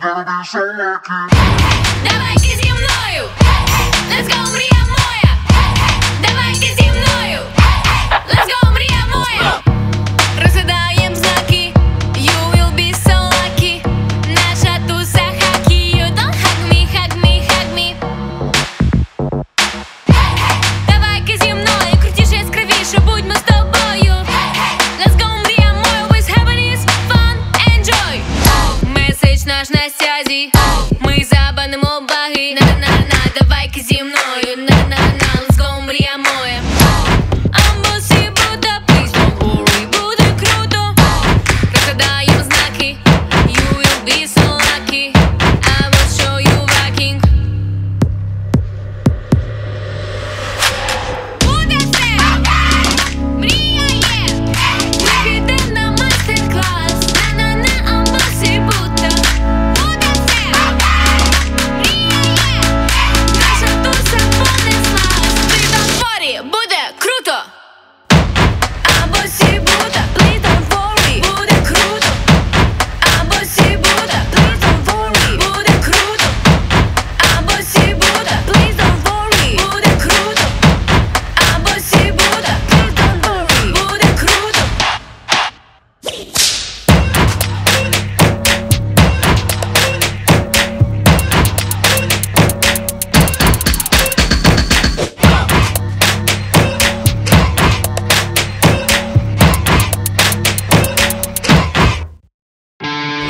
Давай Давайте земною! наш на связи Мы за обманом убаги На-на-на, давай-ка зимой